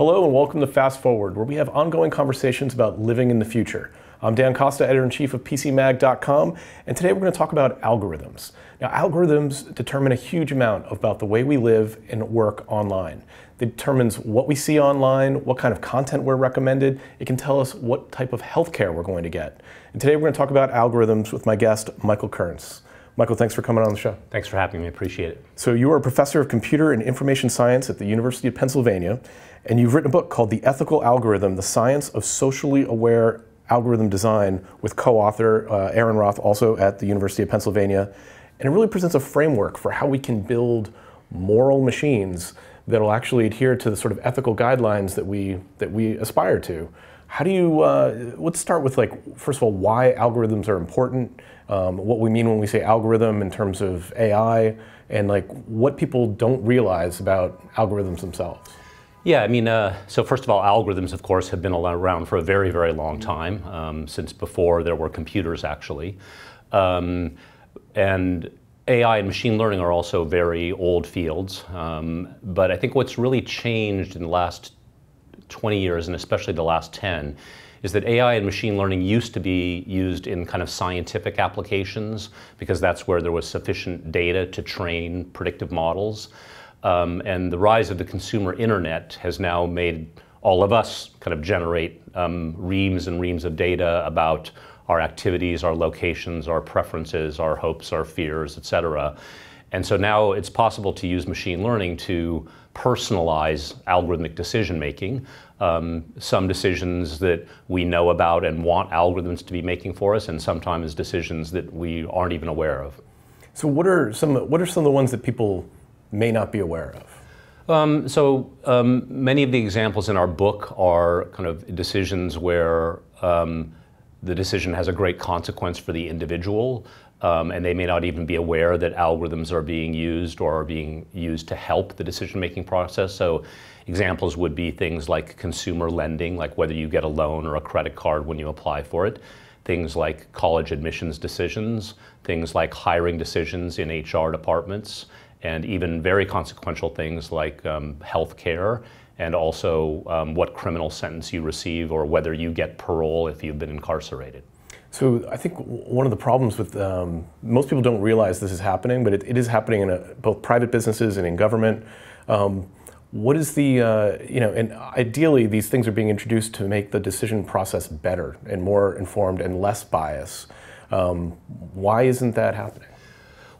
Hello and welcome to Fast Forward, where we have ongoing conversations about living in the future. I'm Dan Costa, editor in chief of PCMag.com, and today we're going to talk about algorithms. Now, algorithms determine a huge amount about the way we live and work online. It determines what we see online, what kind of content we're recommended. It can tell us what type of healthcare we're going to get. And today we're going to talk about algorithms with my guest, Michael Kearns. Michael, thanks for coming on the show. Thanks for having me. Appreciate it. So, you are a professor of computer and information science at the University of Pennsylvania, and you've written a book called The Ethical Algorithm The Science of Socially Aware Algorithm Design with co author uh, Aaron Roth, also at the University of Pennsylvania. And it really presents a framework for how we can build moral machines that'll actually adhere to the sort of ethical guidelines that we, that we aspire to. How do you, uh, let's start with like, first of all, why algorithms are important, um, what we mean when we say algorithm in terms of AI, and like what people don't realize about algorithms themselves. Yeah, I mean, uh, so first of all, algorithms, of course, have been around for a very, very long time, um, since before there were computers, actually. Um, and AI and machine learning are also very old fields. Um, but I think what's really changed in the last 20 years, and especially the last 10, is that AI and machine learning used to be used in kind of scientific applications because that's where there was sufficient data to train predictive models. Um, and the rise of the consumer internet has now made all of us kind of generate um, reams and reams of data about our activities, our locations, our preferences, our hopes, our fears, et cetera. And so now it's possible to use machine learning to personalize algorithmic decision making. Um, some decisions that we know about and want algorithms to be making for us, and sometimes decisions that we aren't even aware of. So, what are some what are some of the ones that people may not be aware of? Um, so, um, many of the examples in our book are kind of decisions where um, the decision has a great consequence for the individual. Um, and they may not even be aware that algorithms are being used or are being used to help the decision-making process. So examples would be things like consumer lending, like whether you get a loan or a credit card when you apply for it, things like college admissions decisions, things like hiring decisions in HR departments, and even very consequential things like um, health care and also um, what criminal sentence you receive or whether you get parole if you've been incarcerated. So I think one of the problems with um, most people don't realize this is happening, but it, it is happening in a, both private businesses and in government. Um, what is the uh, you know, and ideally these things are being introduced to make the decision process better and more informed and less bias. Um, why isn't that happening?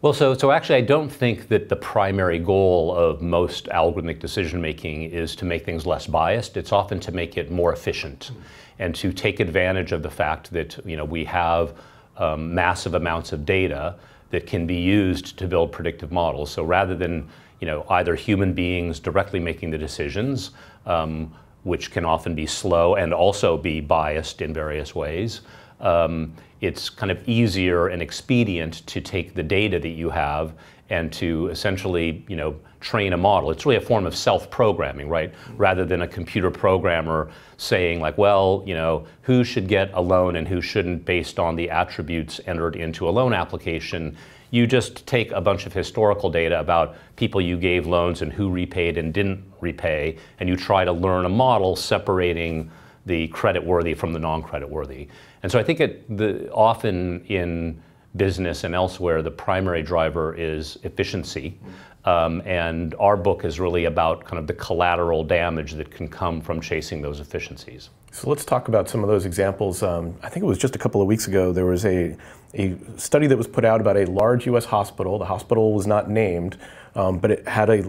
Well, so, so actually, I don't think that the primary goal of most algorithmic decision making is to make things less biased. It's often to make it more efficient and to take advantage of the fact that you know, we have um, massive amounts of data that can be used to build predictive models. So rather than you know, either human beings directly making the decisions, um, which can often be slow and also be biased in various ways, um, it's kind of easier and expedient to take the data that you have and to essentially, you know, train a model. It's really a form of self-programming, right? Rather than a computer programmer saying like, well, you know, who should get a loan and who shouldn't based on the attributes entered into a loan application. You just take a bunch of historical data about people you gave loans and who repaid and didn't repay, and you try to learn a model separating the credit worthy from the non-credit worthy. And so I think it, the, often in business and elsewhere, the primary driver is efficiency. Um, and our book is really about kind of the collateral damage that can come from chasing those efficiencies. So let's talk about some of those examples. Um, I think it was just a couple of weeks ago, there was a, a study that was put out about a large US hospital. The hospital was not named, um, but it had a,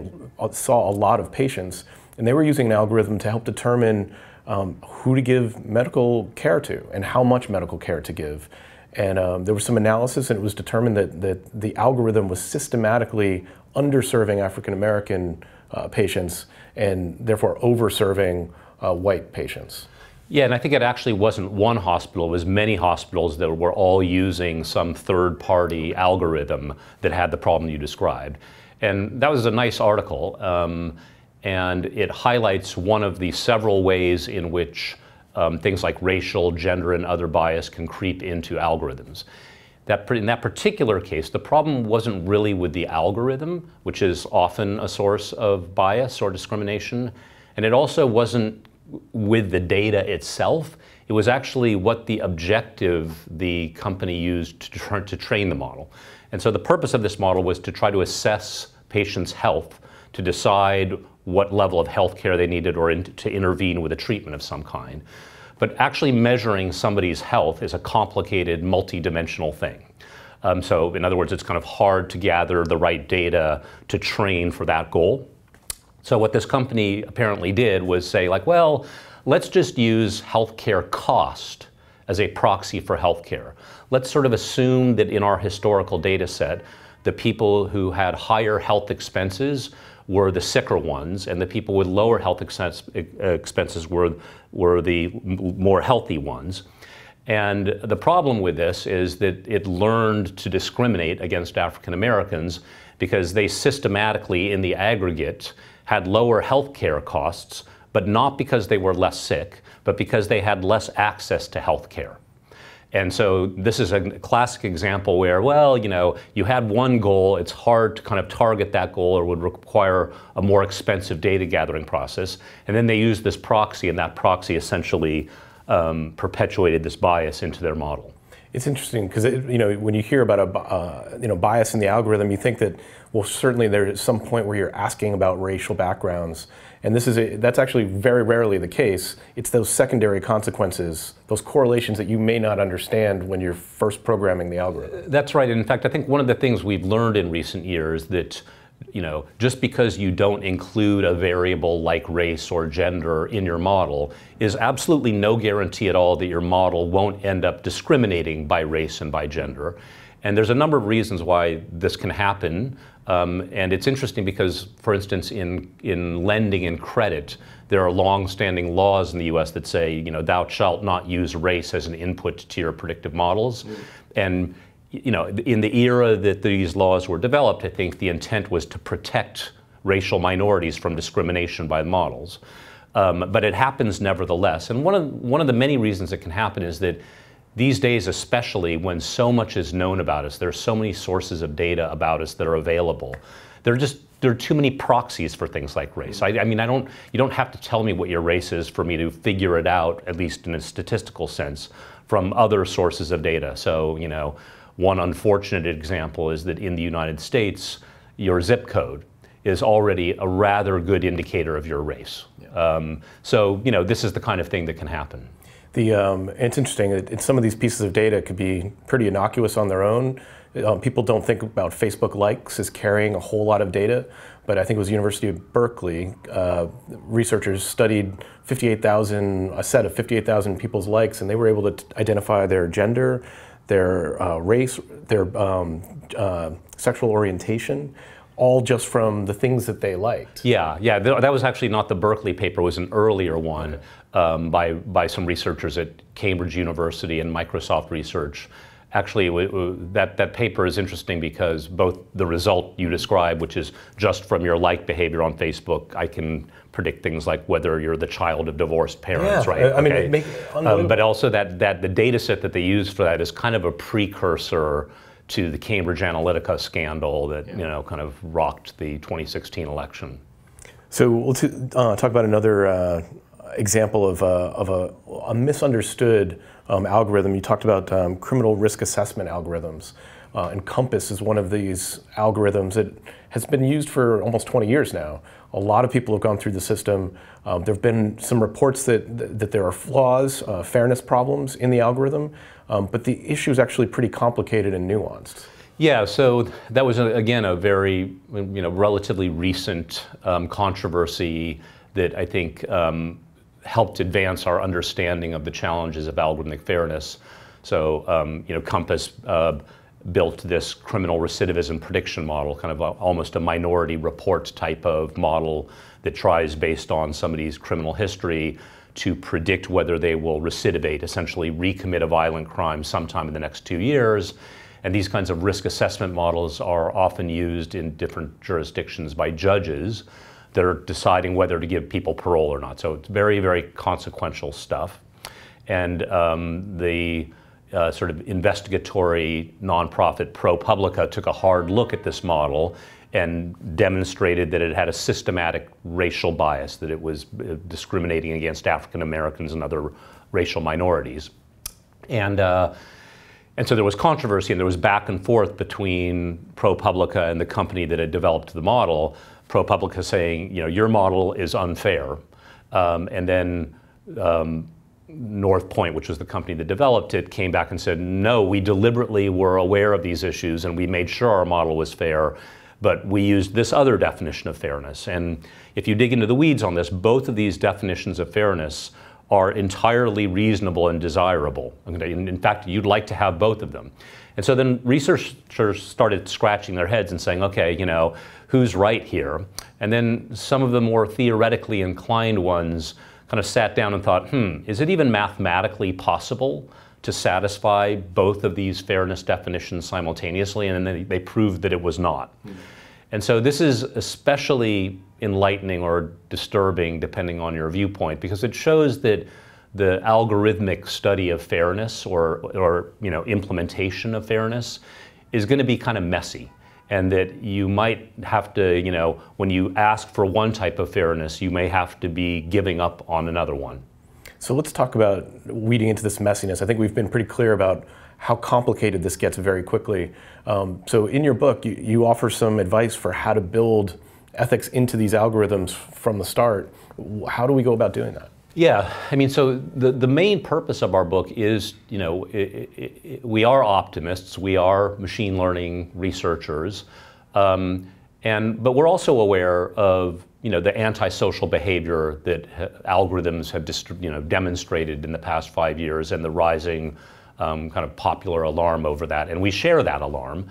saw a lot of patients. And they were using an algorithm to help determine um, who to give medical care to and how much medical care to give. And um, there was some analysis, and it was determined that, that the algorithm was systematically underserving African American uh, patients and therefore overserving uh, white patients. Yeah, and I think it actually wasn't one hospital, it was many hospitals that were all using some third party algorithm that had the problem you described. And that was a nice article. Um, and it highlights one of the several ways in which um, things like racial, gender, and other bias can creep into algorithms. That, in that particular case, the problem wasn't really with the algorithm, which is often a source of bias or discrimination. And it also wasn't with the data itself, it was actually what the objective the company used to, tra to train the model. And so the purpose of this model was to try to assess patients' health to decide what level of health care they needed or in, to intervene with a treatment of some kind. But actually measuring somebody's health is a complicated, multidimensional thing. Um, so, in other words, it's kind of hard to gather the right data to train for that goal. So, what this company apparently did was say, like, well, let's just use healthcare cost as a proxy for healthcare. Let's sort of assume that in our historical data set, the people who had higher health expenses were the sicker ones, and the people with lower health expense, expenses were, were the more healthy ones. And the problem with this is that it learned to discriminate against African Americans because they systematically, in the aggregate, had lower health care costs, but not because they were less sick, but because they had less access to health care. And so this is a classic example where, well, you know, you had one goal, it's hard to kind of target that goal or would require a more expensive data gathering process. And then they use this proxy, and that proxy essentially um, perpetuated this bias into their model. It's interesting because you know when you hear about a uh, you know bias in the algorithm, you think that well certainly there's some point where you're asking about racial backgrounds, and this is a, that's actually very rarely the case. It's those secondary consequences, those correlations that you may not understand when you're first programming the algorithm. That's right. In fact, I think one of the things we've learned in recent years that you know, just because you don't include a variable like race or gender in your model is absolutely no guarantee at all that your model won't end up discriminating by race and by gender. And there's a number of reasons why this can happen. Um, and it's interesting because, for instance, in, in lending and credit, there are long-standing laws in the U.S. that say, you know, thou shalt not use race as an input to your predictive models. Mm. And you know, in the era that these laws were developed, I think the intent was to protect racial minorities from discrimination by models. Um, but it happens nevertheless. And one of, one of the many reasons it can happen is that these days, especially when so much is known about us, there are so many sources of data about us that are available. There are just there are too many proxies for things like race. I, I, mean, I don't. You don't have to tell me what your race is for me to figure it out, at least in a statistical sense, from other sources of data. So, you know, one unfortunate example is that in the United States, your zip code is already a rather good indicator of your race. Yeah. Um, so, you know, this is the kind of thing that can happen. The, um, it's interesting, it, some of these pieces of data could be pretty innocuous on their own. Um, people don't think about Facebook likes as carrying a whole lot of data, but I think it was University of Berkeley, uh, researchers studied 58,000, a set of 58,000 people's likes, and they were able to identify their gender, their uh, race, their um, uh, sexual orientation, all just from the things that they liked. Yeah, yeah, that was actually not the Berkeley paper, it was an earlier one um, by, by some researchers at Cambridge University and Microsoft Research. Actually, that, that paper is interesting because both the result you describe, which is just from your like behavior on Facebook, I can predict things like whether you're the child of divorced parents, yeah, right? I mean, make, um, but also that, that the data set that they use for that is kind of a precursor to the Cambridge Analytica scandal that yeah. you know kind of rocked the 2016 election. So we'll uh, talk about another uh, example of, uh, of a, a misunderstood um, algorithm. You talked about um, criminal risk assessment algorithms. Uh, and COMPAS is one of these algorithms that has been used for almost 20 years now. A lot of people have gone through the system. Um, there have been some reports that, that there are flaws, uh, fairness problems in the algorithm, um, but the issue is actually pretty complicated and nuanced. Yeah, so that was, a, again, a very, you know, relatively recent um, controversy that I think um, helped advance our understanding of the challenges of algorithmic fairness. So, um, you know, COMPAS uh, built this criminal recidivism prediction model, kind of a, almost a minority report type of model that tries, based on somebody's criminal history, to predict whether they will recidivate, essentially recommit a violent crime sometime in the next two years. And these kinds of risk assessment models are often used in different jurisdictions by judges that are deciding whether to give people parole or not. So it's very, very consequential stuff. And um, the uh, sort of investigatory nonprofit ProPublica took a hard look at this model and demonstrated that it had a systematic racial bias, that it was uh, discriminating against African Americans and other racial minorities. And, uh, and so there was controversy and there was back and forth between ProPublica and the company that had developed the model. ProPublica saying, you know, your model is unfair. Um, and then um, Northpointe, which was the company that developed it, came back and said, no, we deliberately were aware of these issues and we made sure our model was fair, but we used this other definition of fairness. And if you dig into the weeds on this, both of these definitions of fairness are entirely reasonable and desirable. In fact, you'd like to have both of them. And so then researchers started scratching their heads and saying, okay, you know, who's right here? And then some of the more theoretically inclined ones kind of sat down and thought, hmm, is it even mathematically possible to satisfy both of these fairness definitions simultaneously? And then they, they proved that it was not. Mm-hmm. And so this is especially enlightening or disturbing depending on your viewpoint because it shows that the algorithmic study of fairness or, or you know, implementation of fairness is going to be kind of messy and that you might have to, you know, when you ask for one type of fairness, you may have to be giving up on another one. So let's talk about weeding into this messiness. I think we've been pretty clear about how complicated this gets very quickly. Um, so in your book, you, you offer some advice for how to build ethics into these algorithms from the start. How do we go about doing that? Yeah, I mean, so the, the main purpose of our book is, you know, it, it, it, we are optimists, we are machine learning researchers, um, and but we're also aware of, you know, the antisocial behavior that algorithms have, you know, demonstrated in the past five years, and the rising um, kind of popular alarm over that, and we share that alarm.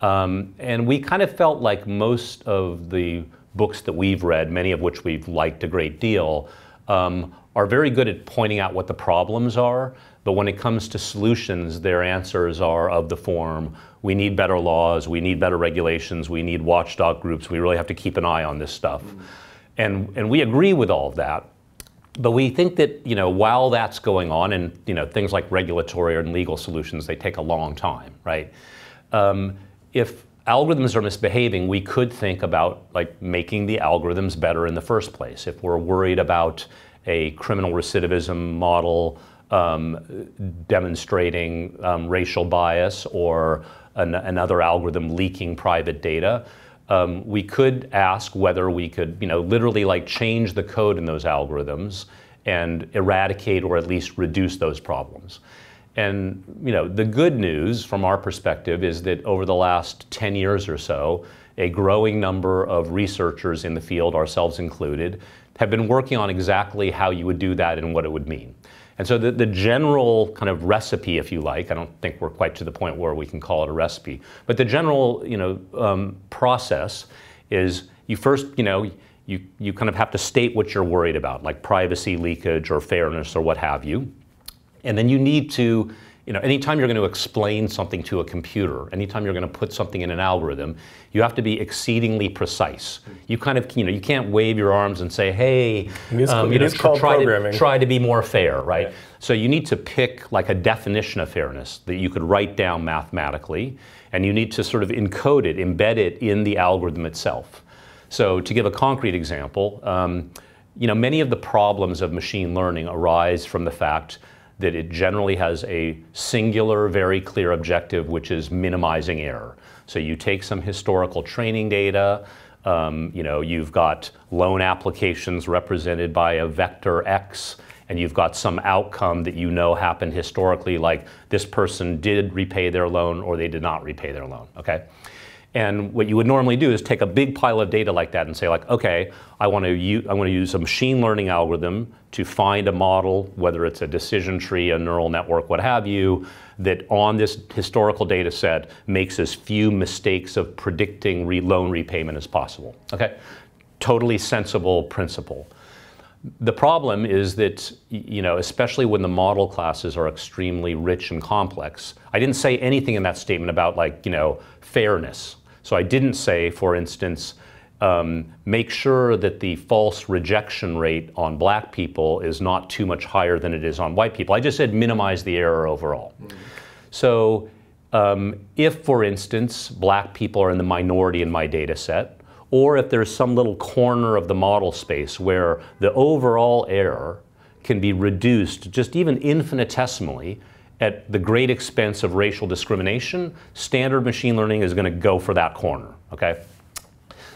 Um, and we kind of felt like most of the books that we've read, many of which we've liked a great deal, um, are very good at pointing out what the problems are. But when it comes to solutions, their answers are of the form we need better laws, we need better regulations, we need watchdog groups, we really have to keep an eye on this stuff. Mm-hmm. And, and we agree with all of that. But we think that you know while that's going on, and you know things like regulatory and legal solutions, they take a long time, right? Um, if algorithms are misbehaving, we could think about like making the algorithms better in the first place. If we're worried about a criminal recidivism model um, demonstrating um, racial bias or an, another algorithm leaking private data, um, we could ask whether we could, you know, literally like change the code in those algorithms and eradicate or at least reduce those problems. And you know, the good news from our perspective is that over the last 10 years or so, a growing number of researchers in the field, ourselves included, have been working on exactly how you would do that and what it would mean. And so the, the general kind of recipe, if you like, I don't think we're quite to the point where we can call it a recipe, but the general you know, um, process is you first, you know, you, you kind of have to state what you're worried about, like privacy leakage or fairness or what have you. And then you need to, you know, anytime you're going to explain something to a computer, anytime you're going to put something in an algorithm, you have to be exceedingly precise. You kind of, you know, you can't wave your arms and say, hey, um, you know, try, to, try to be more fair, right? Yeah. So you need to pick like a definition of fairness that you could write down mathematically, and you need to sort of encode it, embed it in the algorithm itself. So to give a concrete example, um, you know, many of the problems of machine learning arise from the fact that it generally has a singular, very clear objective, which is minimizing error. So you take some historical training data, um, you know, you've got loan applications represented by a vector X, and you've got some outcome that you know happened historically, like this person did repay their loan or they did not repay their loan, okay? And what you would normally do is take a big pile of data like that and say like, okay, I want to use, I want to use a machine learning algorithm to find a model, whether it's a decision tree, a neural network, what have you, that on this historical data set makes as few mistakes of predicting re loan repayment as possible. Okay, totally sensible principle. The problem is that, you know, especially when the model classes are extremely rich and complex, I didn't say anything in that statement about like, you know, fairness so I didn't say, for instance, um, make sure that the false rejection rate on black people is not too much higher than it is on white people. I just said minimize the error overall. Mm-hmm. So Um, if, for instance, black people are in the minority in my data set, or if there's some little corner of the model space where the overall error can be reduced just even infinitesimally at the great expense of racial discrimination, standard machine learning is going to go for that corner, okay?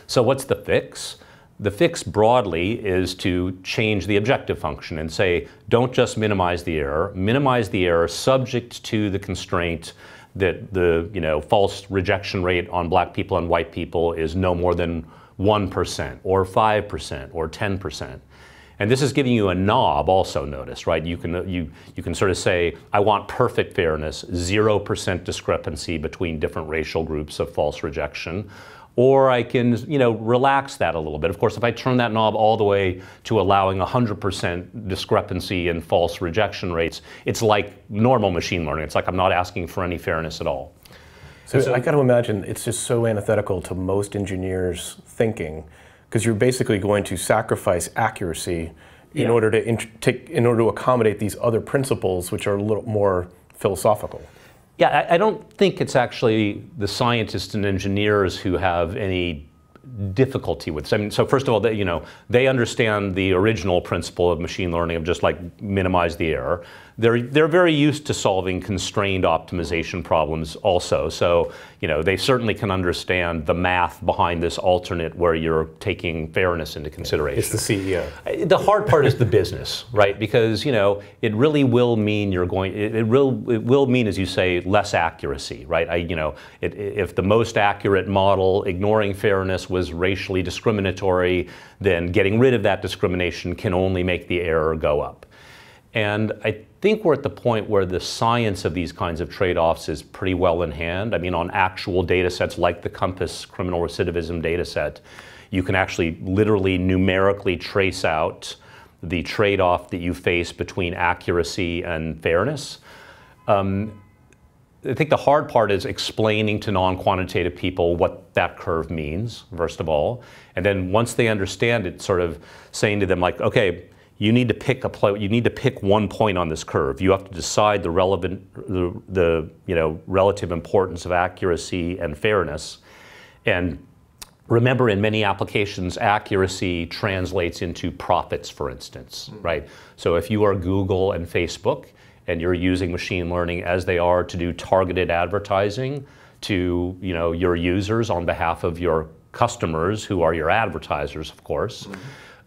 So what's the fix? The fix broadly is to change the objective function and say, don't just minimize the error, minimize the error subject to the constraint that the you know, false rejection rate on black people and white people is no more than 1% or 5% or 10%. And this is giving you a knob also notice, right? You can, uh, you, you can sort of say, I want perfect fairness, 0% discrepancy between different racial groups of false rejection or I can, you know, relax that a little bit. Of course, if I turn that knob all the way to allowing 100% discrepancy in false rejection rates, it's like normal machine learning. It's like I'm not asking for any fairness at all. So, so I got to imagine it's just so antithetical to most engineers' thinking, because you're basically going to sacrifice accuracy in yeah. order to take, in order to accommodate these other principles, which are a little more philosophical. Yeah, I, I don't think it's actually the scientists and engineers who have any difficulty with this. I mean, so first of all, they, you know, they understand the original principle of machine learning of just like minimize the error. They're, they're very used to solving constrained optimization problems also. So, you know, they certainly can understand the math behind this alternate where you're taking fairness into consideration. It's the CEO. The hard part is the business, right? Because, you know, it really will mean you're going, it, it, will, it will mean, as you say, less accuracy, right? I, you know, it, if the most accurate model, ignoring fairness, was racially discriminatory, then getting rid of that discrimination can only make the error go up. And I think we're at the point where the science of these kinds of trade-offs is pretty well in hand. I mean, on actual data sets like the COMPAS criminal recidivism data set, you can actually literally numerically trace out the trade-off that you face between accuracy and fairness. Um, I think the hard part is explaining to non-quantitative people what that curve means, first of all. And then once they understand it, sort of saying to them like, okay, you need to pick a you need to pick one point on this curve. You have to decide the relevant the, the you know relative importance of accuracy and fairness. And remember in many applications accuracy translates into profits for instance, mm -hmm. right? So if you are Google and Facebook and you're using machine learning as they are to do targeted advertising to, you know, your users on behalf of your customers who are your advertisers, of course. Mm -hmm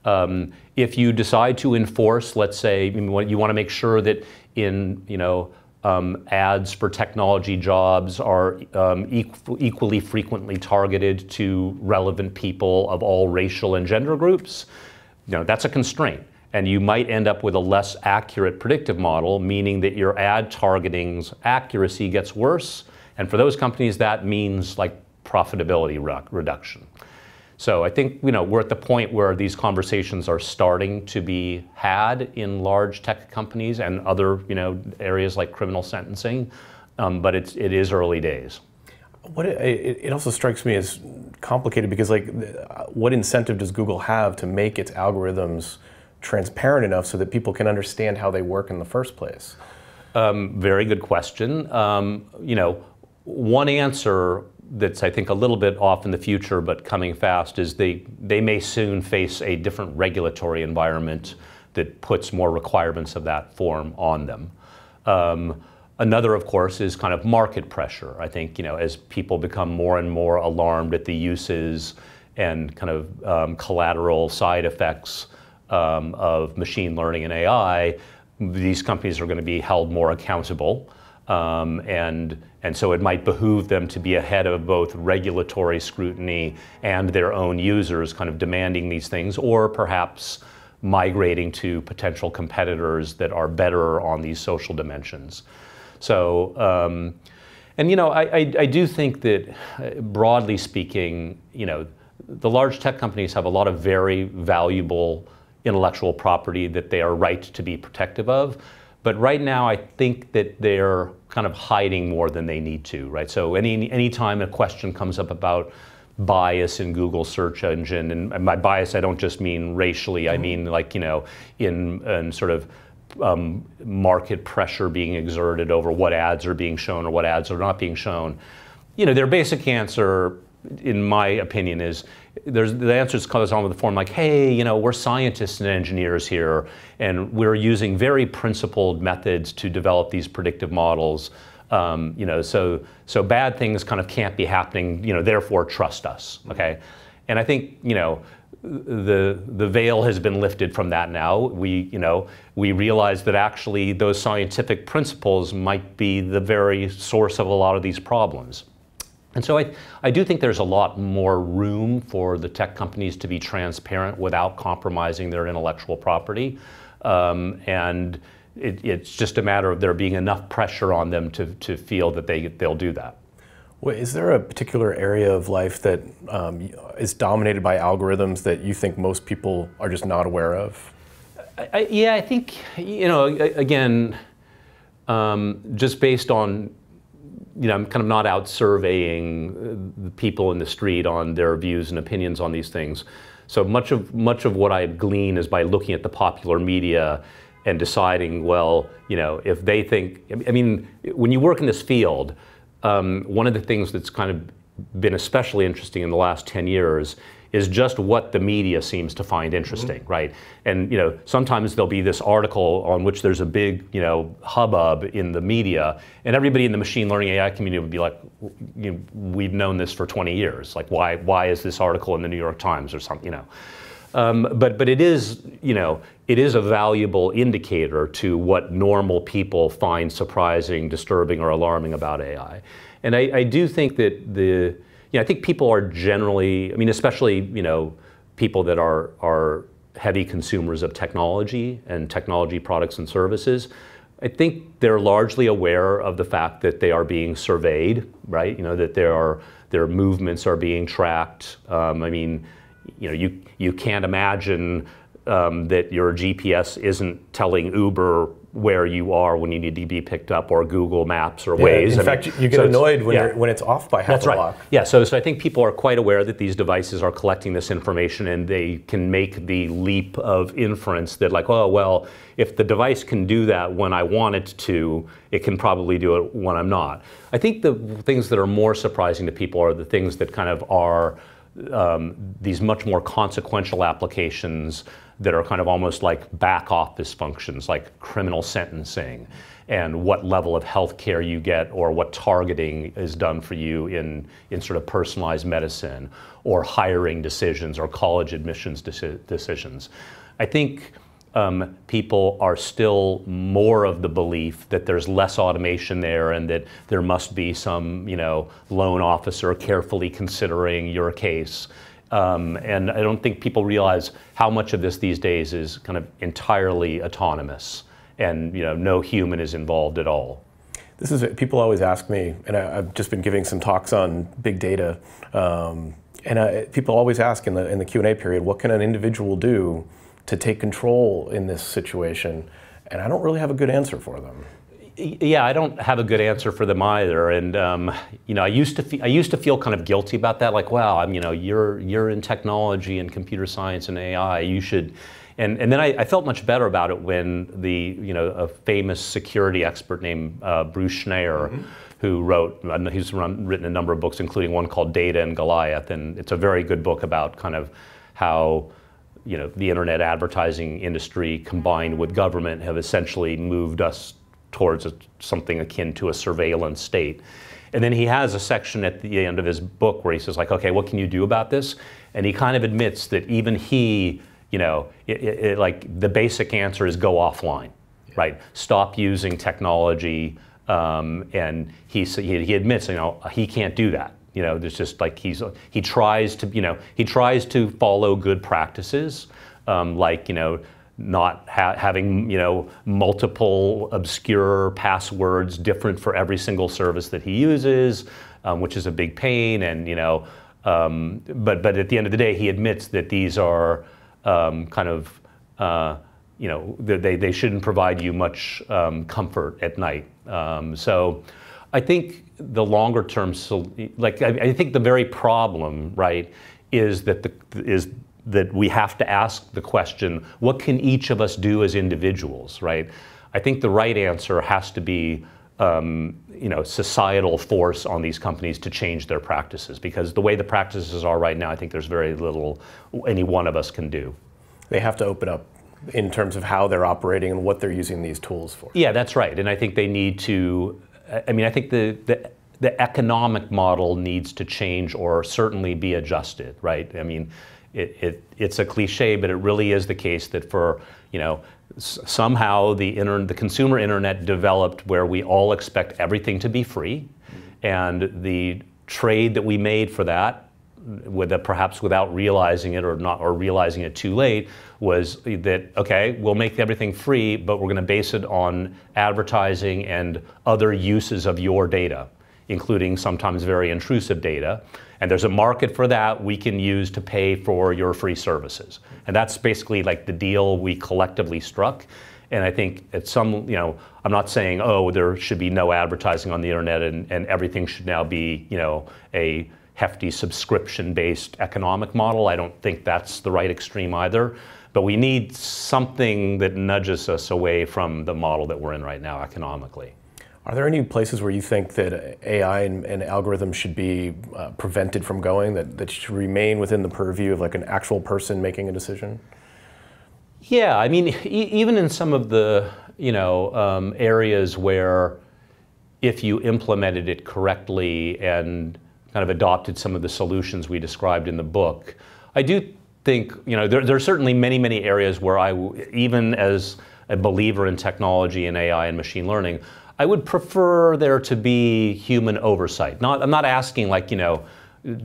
um, if you decide to enforce, let's say, you want to make sure that in, you know, um, ads for technology jobs are um, equally frequently targeted to relevant people of all racial and gender groups, you know, that's a constraint. And you might end up with a less accurate predictive model, meaning that your ad targeting's accuracy gets worse. And for those companies, that means like profitability reduction. So I think you know we're at the point where these conversations are starting to be had in large tech companies and other you know areas like criminal sentencing, um, but it's it is early days. What it, it, also strikes me as complicated because like what incentive does Google have to make its algorithms transparent enough so that people can understand how they work in the first place? Um, very good question. Um, you know, one answer that's I think a little bit off in the future but coming fast is they, they may soon face a different regulatory environment that puts more requirements of that form on them. Um, another, of course, is kind of market pressure. I think you know as people become more and more alarmed at the uses and kind of um, collateral side effects um, of machine learning and AI, these companies are going to be held more accountable. Um, and, and so it might behoove them to be ahead of both regulatory scrutiny and their own users kind of demanding these things, or perhaps migrating to potential competitors that are better on these social dimensions. So, um, and you know, I, I, I, do think that uh, broadly speaking, you know, the large tech companies have a lot of very valuable intellectual property that they are right to be protective of. But right now, I think that they're kind of hiding more than they need to, right? So any anytime a question comes up about bias in Google search engine, and by bias I don't just mean racially, I mean like you know in, in sort of um, market pressure being exerted over what ads are being shown or what ads are not being shown. You know, their basic answer, in my opinion, is there's the answer comes on with the form like, hey, you know, we're scientists and engineers here, and we're using very principled methods to develop these predictive models. Um, you know, so so bad things kind of can't be happening. You know, therefore trust us. Okay, and I think you know the the veil has been lifted from that now. We you know we realize that actually those scientific principles might be the very source of a lot of these problems. And so I, I do think there's a lot more room for the tech companies to be transparent without compromising their intellectual property. Um, and it, it's just a matter of there being enough pressure on them to, to feel that they, they'll do that. Well, is there a particular area of life that um, is dominated by algorithms that you think most people are just not aware of? I, yeah, I think, you know, again, um, just based on you know, I'm kind of not out surveying uh, the people in the street on their views and opinions on these things. So much of much of what I glean is by looking at the popular media and deciding, well, you know, if they think, I mean, when you work in this field, um, one of the things that's kind of been especially interesting in the last 10 years is just what the media seems to find interesting, mm-hmm. right? And you know, sometimes there'll be this article on which there's a big, you know, hubbub in the media, and everybody in the machine learning AI community would be like, you know, "We've known this for 20 years. Like, why why is this article in the New York Times or something?" You know. Um, but but it is you know it is a valuable indicator to what normal people find surprising, disturbing, or alarming about AI. And I, I do think that the you know, I think people are generally, I mean, especially, you know, people that are, are heavy consumers of technology and technology products and services, I think they're largely aware of the fact that they are being surveyed, right? You know, that there are, their movements are being tracked. Um, I mean, you know, you, you can't imagine um, that your GPS isn't telling Uber where you are when you need to be picked up, or Google Maps or yeah, Waze. In I fact, mean, you get so annoyed when, yeah. when it's off by half That's a right. block. Yeah, so, so I think people are quite aware that these devices are collecting this information and they can make the leap of inference that like, oh, well, if the device can do that when I want it to, it can probably do it when I'm not. I think the things that are more surprising to people are the things that kind of are um, these much more consequential applications that are kind of almost like back office functions, like criminal sentencing, and what level of health care you get, or what targeting is done for you in, in sort of personalized medicine, or hiring decisions, or college admissions deci decisions. I think um, people are still more of the belief that there's less automation there and that there must be some, you know, loan officer carefully considering your case um, and I don't think people realize how much of this these days is kind of entirely autonomous and you know, no human is involved at all. This is people always ask me, and I, have just been giving some talks on big data, um, and I, people always ask in the in the Q and A period, what can an individual do to take control in this situation? And I don't really have a good answer for them. Yeah, I don't have a good answer for them either, and um, you know, I used to fe- I used to feel kind of guilty about that. Like, wow, I'm you know, you're you're in technology and computer science and AI. You should, and and then I, I felt much better about it when the you know a famous security expert named uh, Bruce Schneier. Mm-hmm. Who wrote? He's run, written a number of books, including one called Data and Goliath, and it's a very good book about kind of how you know the internet advertising industry combined with government have essentially moved us towards a, something akin to a surveillance state. And then he has a section at the end of his book where he says, like, okay, what can you do about this? And he kind of admits that even he, you know, it, it, like the basic answer is go offline, yeah. right? Stop using technology. Um, and he, he admits, you know, he can't do that. You know, there's just like he's he tries to, you know, he tries to follow good practices, um, like you know, not ha having you know multiple obscure passwords different for every single service that he uses, um, which is a big pain. And you know, um, but but at the end of the day, he admits that these are um, kind of uh, you know they they shouldn't provide you much um, comfort at night. Um, so. I think the longer term, like I, I think the very problem, right, is that the is that we have to ask the question, what can each of us do as individuals, right? I think the right answer has to be um, you know, societal force on these companies to change their practices because the way the practices are right now, I think there's very little any one of us can do. They have to open up in terms of how they're operating and what they're using these tools for. Yeah, that's right. And I think they need to, I mean, I think the, the, the economic model needs to change or certainly be adjusted, right? I mean, it, it, it's a cliche, but it really is the case that for, you know, somehow the, inter- the consumer internet developed where we all expect everything to be free, mm-hmm. and the trade that we made for that, with perhaps without realizing it or not or realizing it too late, was that okay, we'll make everything free, but we're going to base it on advertising and other uses of your data, including sometimes very intrusive data and there's a market for that we can use to pay for your free services. And that's basically like the deal we collectively struck. And I think at some, you know, I'm not saying, oh, there should be no advertising on the internet and, and everything should now be, you know, a hefty subscription based economic model. I don't think that's the right extreme either. But we need something that nudges us away from the model that we're in right now economically. Are there any places where you think that AI and, and algorithms should be uh, prevented from going, that, that should remain within the purview of like an actual person making a decision? Yeah, I mean, e- even in some of the you know um, areas where if you implemented it correctly and kind of adopted some of the solutions we described in the book, I do think you know there, there are certainly many many areas where I, even as a believer in technology and AI and machine learning, I would prefer there to be human oversight. Not, I'm not asking like, you know,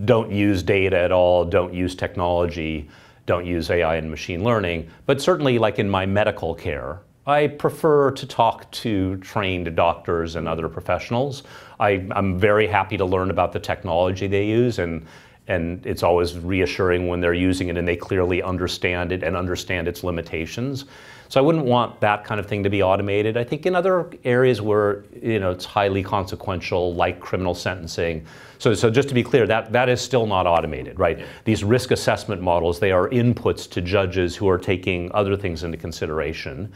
don't use data at all, don't use technology, don't use AI and machine learning, but certainly like in my medical care, I prefer to talk to trained doctors and other professionals. I, am very happy to learn about the technology they use and and it's always reassuring when they're using it and they clearly understand it and understand its limitations. So I wouldn't want that kind of thing to be automated. I think in other areas where you know it's highly consequential, like criminal sentencing. So, so just to be clear, that, that is still not automated, right? Yeah. These risk assessment models, they are inputs to judges who are taking other things into consideration.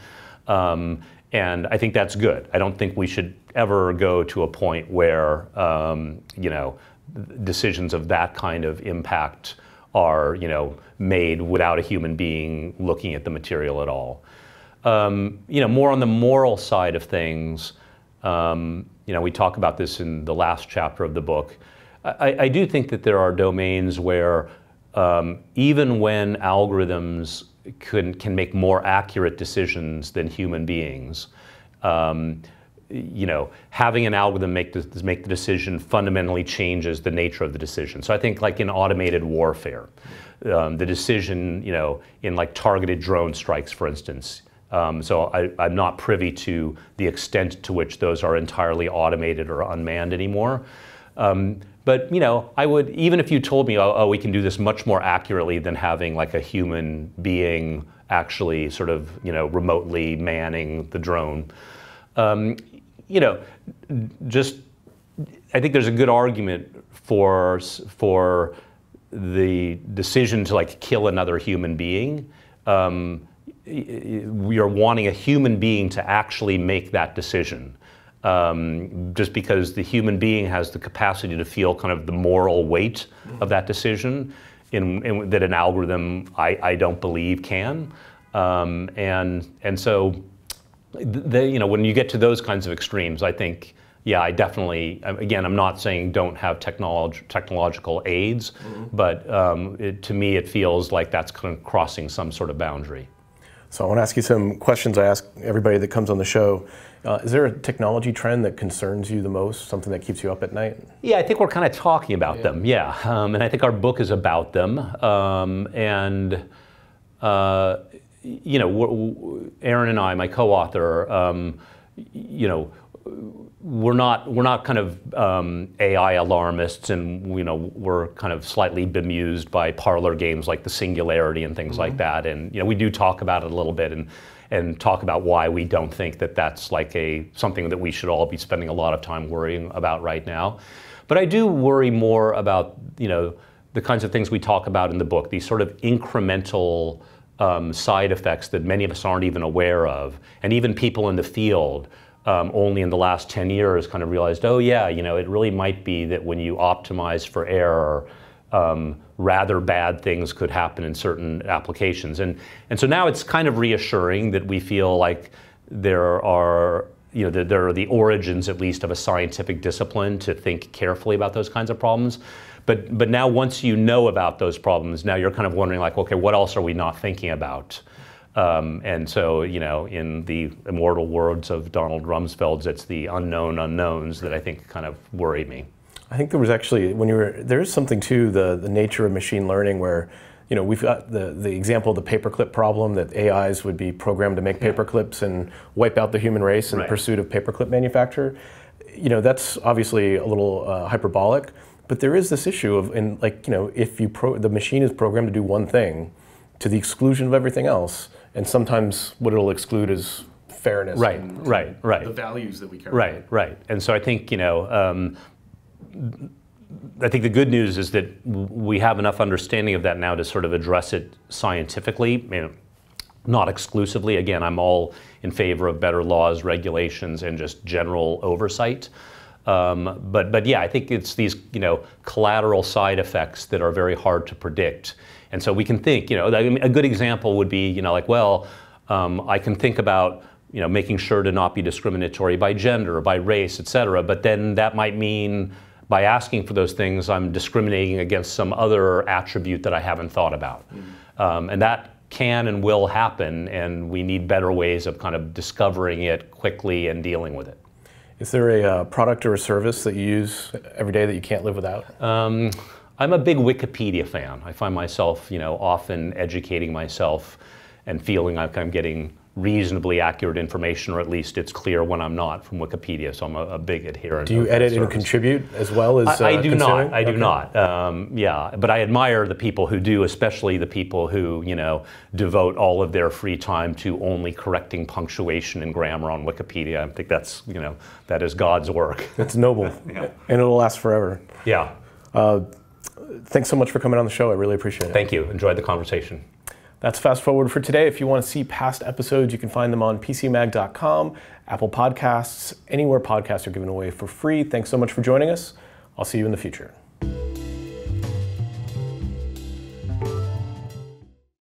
Um, and I think that's good. I don't think we should ever go to a point where um, you know decisions of that kind of impact are you know made without a human being looking at the material at all um, you know, more on the moral side of things, um, you know, we talk about this in the last chapter of the book. I, I do think that there are domains where um, even when algorithms can, can make more accurate decisions than human beings, um, you know, having an algorithm make the, make the decision fundamentally changes the nature of the decision. So I think like in automated warfare, um, the decision, you know, in like targeted drone strikes, for instance, um, so I, am not privy to the extent to which those are entirely automated or unmanned anymore. Um, but you know, I would even if you told me, oh, oh, we can do this much more accurately than having like a human being actually sort of you know remotely manning the drone. Um, you know, just I think there's a good argument for for the decision to like kill another human being. Um, we are wanting a human being to actually make that decision. Um, just because the human being has the capacity to feel kind of the moral weight of that decision in, in that an algorithm I, I don't believe can. Um, and, and so, the, you know, when you get to those kinds of extremes, I think, yeah, I definitely, again, I'm not saying don't have technolog- technological aids, mm-hmm. but um, it, to me it feels like that's kind of crossing some sort of boundary. So I want to ask you some questions I ask everybody that comes on the show. Uh, is there a technology trend that concerns you the most, something that keeps you up at night? Yeah, I think we're kind of talking about yeah. them, yeah. Um, and I think our book is about them. Um, and, uh, you know, Aaron and I, my co author, um, you know, we're not we're not kind of um, AI alarmists, and you know we're kind of slightly bemused by parlor games like the Singularity and things mm-hmm. like that. And you know we do talk about it a little bit and and talk about why we don't think that that's like a something that we should all be spending a lot of time worrying about right now. But I do worry more about you know the kinds of things we talk about in the book, these sort of incremental um, side effects that many of us aren't even aware of, and even people in the field um, only in the last 10 years kind of realized, oh yeah, you know, it really might be that when you optimize for error, um, rather bad things could happen in certain applications. And, and so now it's kind of reassuring that we feel like there are, you know, that there are the origins at least of a scientific discipline to think carefully about those kinds of problems. But, but now once you know about those problems, now you're kind of wondering like, okay, what else are we not thinking about? Um, and so, you know, in the immortal words of Donald Rumsfeld's, it's the unknown unknowns that I think kind of worry me. I think there was actually when you were there is something to the the nature of machine learning where you know we've got the the example of the paperclip problem that AIs would be programmed to make paperclips and wipe out the human race in right. pursuit of paperclip manufacture. You know that's obviously a little uh, hyperbolic, but there is this issue of in like you know if you pro, the machine is programmed to do one thing to the exclusion of everything else and sometimes what it'll exclude is fairness. Right, and, right, right. The values that we care right, about. Right, right. And so I think you know. Um, I think the good news is that we have enough understanding of that now to sort of address it scientifically, you know, not exclusively. Again, I'm all in favor of better laws, regulations, and just general oversight. Um, but but yeah, I think it's these you know collateral side effects that are very hard to predict and so we can think, you know, a good example would be, you know, like, well, um, I can think about, you know, making sure to not be discriminatory by gender, or by race, et cetera, but then that might mean by asking for those things, I'm discriminating against some other attribute that I haven't thought about. Mm-hmm. Um, and that can and will happen, and we need better ways of kind of discovering it quickly and dealing with it. Is there a uh, product or a service that you use every day that you can't live without? Um, I'm a big Wikipedia fan. I find myself, you know, often educating myself and feeling like I'm getting reasonably accurate information, or at least it's clear when I'm not from Wikipedia. So I'm a, a big adherent. Do you edit and contribute as well as? I, I uh, do not. I do okay. not. Um, yeah, but I admire the people who do, especially the people who you know devote all of their free time to only correcting punctuation and grammar on Wikipedia. I think that's you know that is God's work. It's noble, yeah. and it'll last forever. Yeah. Uh, thanks so much for coming on the show. I really appreciate it. Thank you. Enjoyed the conversation. That's Fast Forward for today. If you want to see past episodes, you can find them on PCMag.com, Apple Podcasts, anywhere podcasts are given away for free. Thanks so much for joining us. I'll see you in the future.